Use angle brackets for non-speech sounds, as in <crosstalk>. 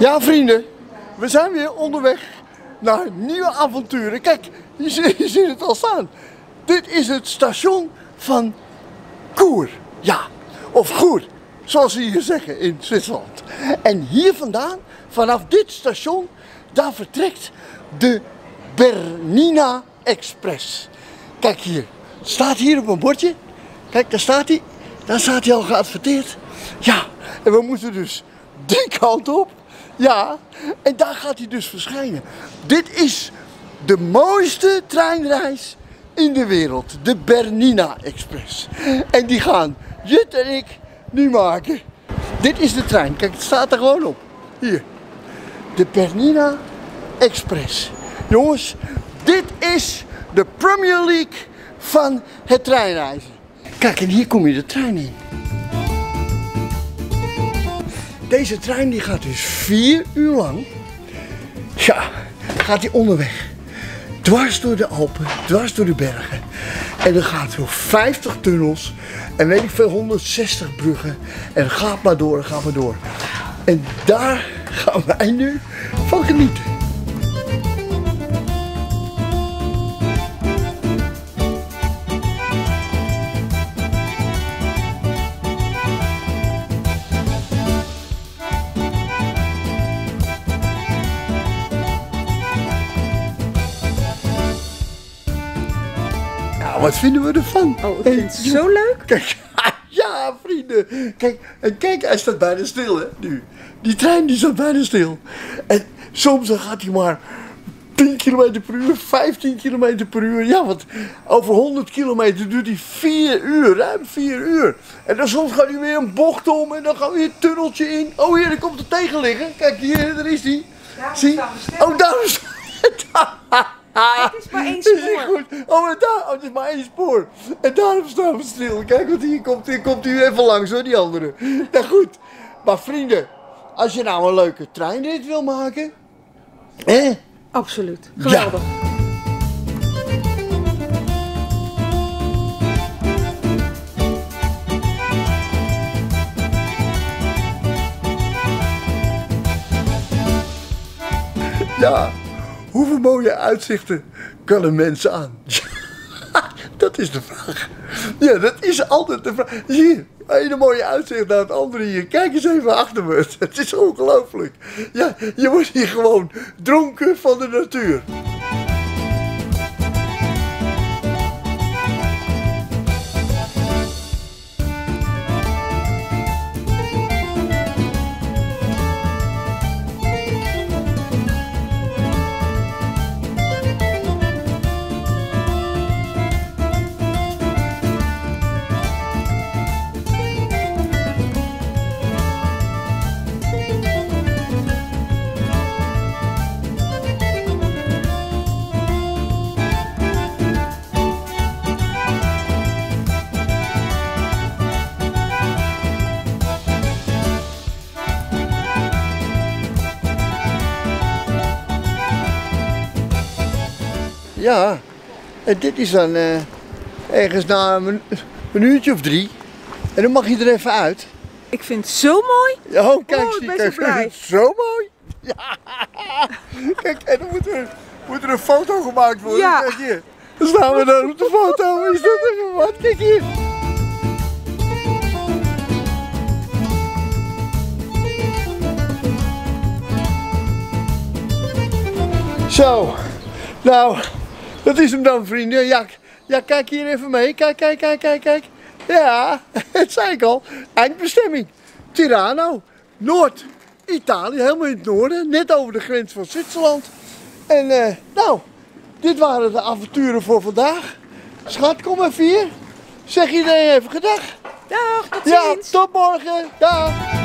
Ja, vrienden, we zijn weer onderweg naar nieuwe avonturen. Kijk, je ziet, het al staan. Dit is het station van Koer. Ja, of Goer, zoals ze hier zeggen in Zwitserland. En hier vandaan, vanaf dit station, daar vertrekt de Bernina Express. Kijk hier, staat hier op een bordje. Kijk, daar staat hij. Daar staat hij al geadverteerd. Ja, en we moeten dus die kant op. Ja, en daar gaat hij dus verschijnen. Dit is de mooiste treinreis in de wereld. De Bernina Express. En die gaan Jut en ik nu maken. Dit is de trein. Kijk, het staat er gewoon op. Hier. De Bernina Express. Jongens, dit is de Premier League van het treinreizen. Kijk, en hier kom je de trein in. Deze trein die gaat dus vier uur lang. Ja, gaat hij onderweg. Dwars door de Alpen, dwars door de bergen. En dan gaat door 50 tunnels en weet ik veel, 160 bruggen. En gaat maar door, gaat maar door. En daar <laughs> gaan wij nu van genieten. Nou, wat vinden we ervan? Oh, ik vind het zo leuk. Kijk, <laughs> ja vrienden. Kijk, en kijk, hij staat bijna stil hè, nu. Die trein die staat bijna stil. En soms dan gaat hij maar 10 km per uur, 15 km per uur. Ja, want over 100 kilometer duurt hij 4 uur, ruim 4 uur. En dan soms gaat hij weer een bocht om en dan gaan we weer een tunneltje in. Oh hier, er komt er tegen liggen. Kijk hier, daar is hij. Zie? Oh, daar is <laughs> Het is maar één <laughs> spoor. Oh, daar, oh, het is maar één spoor. En daarom staan we stil. Kijk, want hier komt, hier komt u even langs hoor, die andere. Nou goed. Maar vrienden, als je nou een leuke treinrit wil maken. Hè? Absoluut. Geweldig. Ja. Hoeveel mooie uitzichten kan een mens aan? <laughs> dat is de vraag. Ja, dat is altijd de vraag. Hier, een mooie uitzicht naar het andere hier. Kijk eens even achter me. <laughs> Het is ongelooflijk. Ja, je wordt hier gewoon dronken van de natuur. Ja, en dit is dan eh, ergens na een minu- minuutje of drie. En dan mag je er even uit. Ik vind het zo mooi. Ja, Oh, kijk, ik zie, ben kijk, zo blij. <laughs> zo mooi. Ja. <laughs> Kijk, en dan moet er, moet er een foto gemaakt worden. Ja. Kijk hier. Dan staan we daar op de foto. Is dat even wat? Kijk hier. Zo, nou, dat is hem dan vrienden. Ja, ja, kijk hier even mee. Kijk, kijk, kijk, kijk, kijk. Ja, <laughs> het zei ik al. Eindbestemming. Tirano, Noord-Italië, helemaal in het noorden. Net over de grens van Zwitserland. En eh, nou, dit waren de avonturen voor vandaag. Schat, kom even hier. Zeg iedereen even gedag. Dag, tot Ja, ziens. tot morgen. Dag.